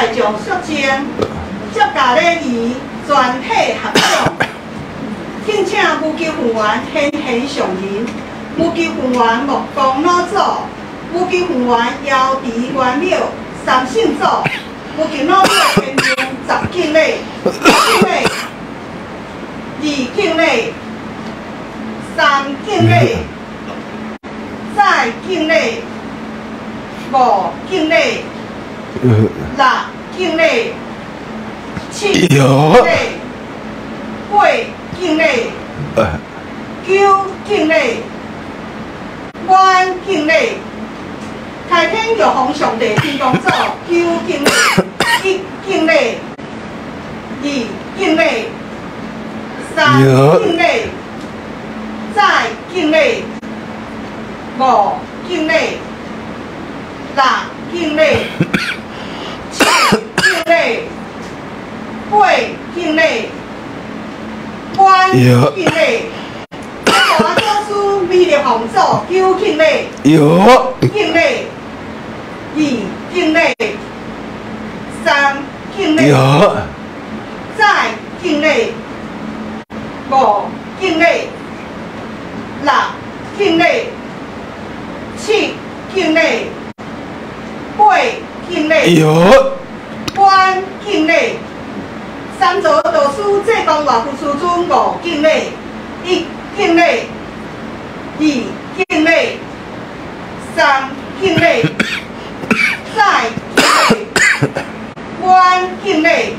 大众肃静，接驾礼仪，全体合掌。敬请武吉分员献献上人，武吉分员目光老祖，武吉分员腰持元柳三圣祖，武吉老祖天命十敬礼，敬礼，二敬礼，三敬礼，再敬礼，五敬礼，六敬礼，七敬礼，八敬礼，九敬礼，八敬礼。开天玉皇上帝天公祖，九境内，一境内，二境内，三境内，再境内，五境内，六敬礼，七敬礼，八敬礼，九敬礼。大教师美丽红祖，九敬礼，有敬礼。二三敬礼，有再敬礼，五敬礼，六敬礼，七敬礼，八敬礼，有九敬礼。三座道师济公外父师尊五敬礼，一敬礼，二敬礼，三敬礼。再敬礼，关敬礼，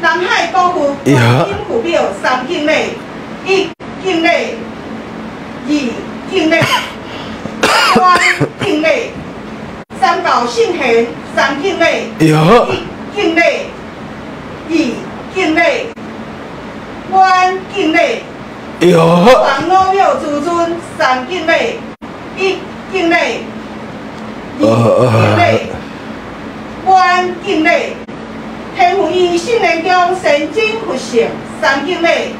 南海高府观音府庙三敬礼，一敬礼，二敬礼，关敬礼，三宝圣贤三敬礼，一敬礼，二敬礼，关敬礼，有黄五庙至尊三敬礼，一敬礼。敬礼，关敬礼，天福医信年宫神经佛性三敬礼，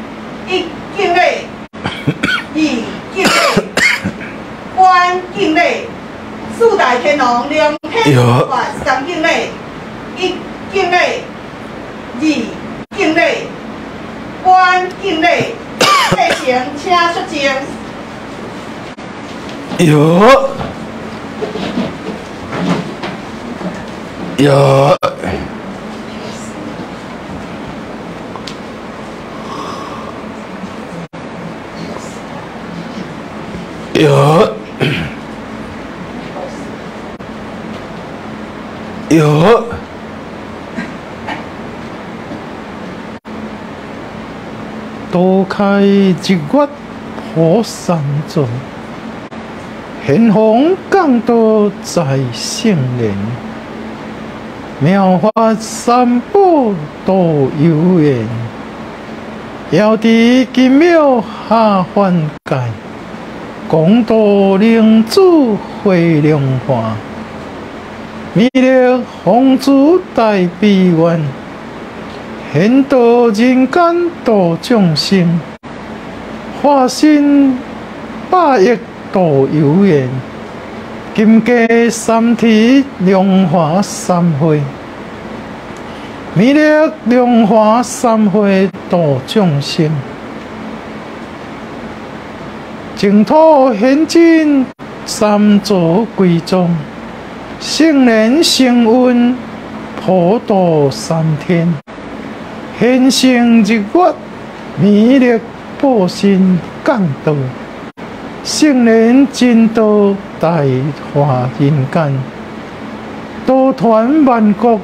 一敬礼，二敬礼，关敬礼，四大天王两天法三敬礼，一敬礼，二关敬礼，谢行请出镜。有有有有多开一月破三座，显红更多在圣人。妙法三宝都有缘，要伫金庙下凡界，功德灵主会良化，弥勒皇子大悲愿，现道人间度众生，化身百亿度有缘。金家三体莲花三会，弥勒莲花三会度众生，净土现真三座归宗，圣人圣恩普渡三天，天生日月弥勒报身降道。圣人真道大化人间，多传万国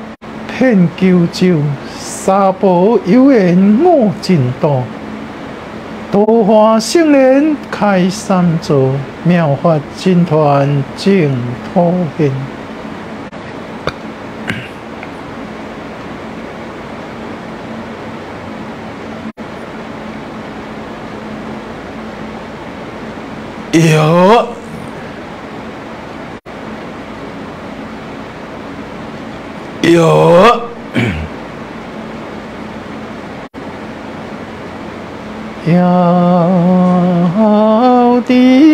遍九州，三宝有缘我真道。多化圣人开三座，妙法真传净土现。有。有。有。的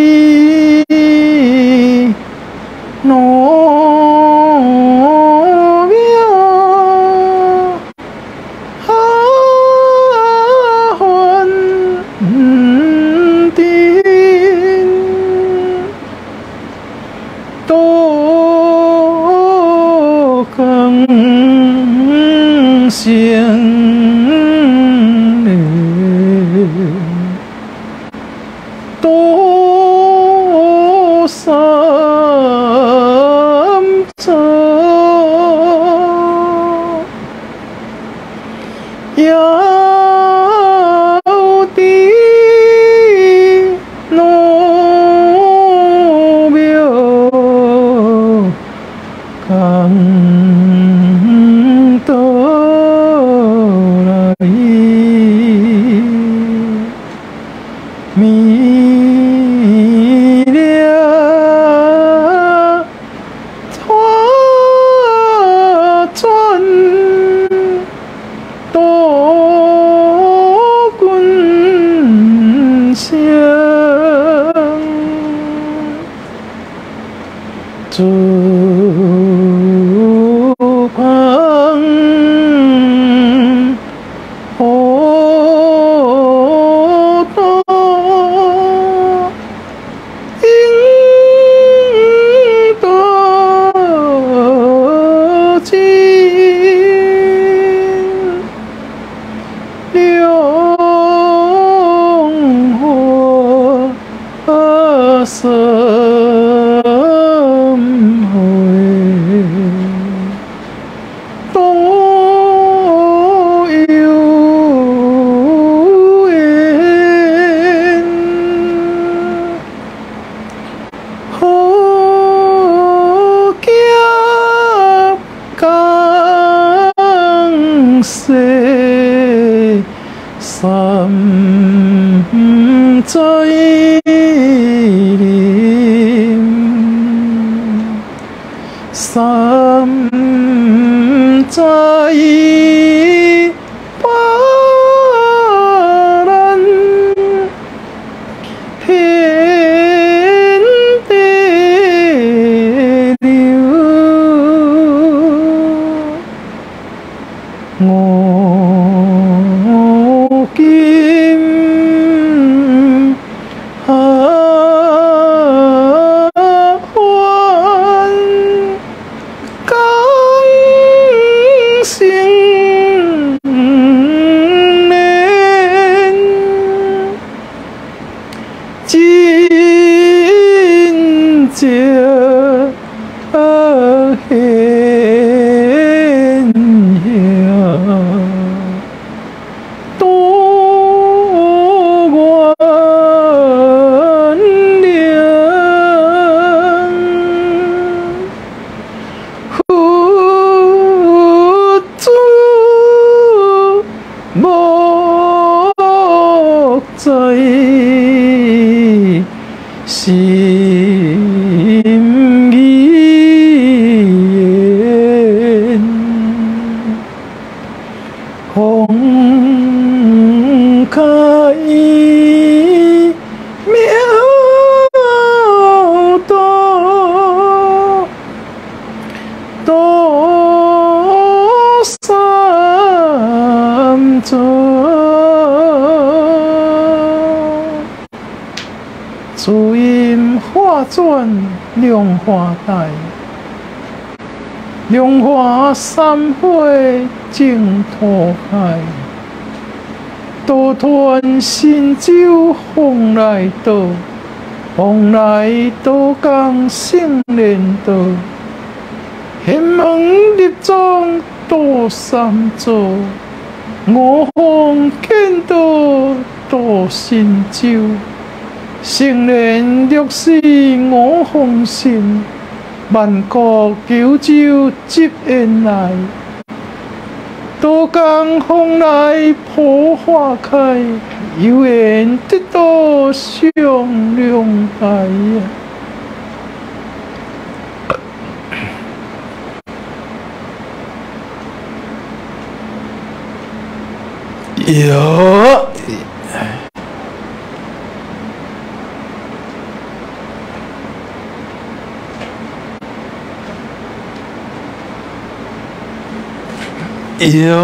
花三载巴兰。天地流，我真转量化大，量化三会净土海，倒吞新酒红来倒，红来倒江圣莲道。显门立中多三座，我方见到多新酒。圣人若是我方心，万国九州接恩来。多江风来破花开，有缘得到上两代呀。有有。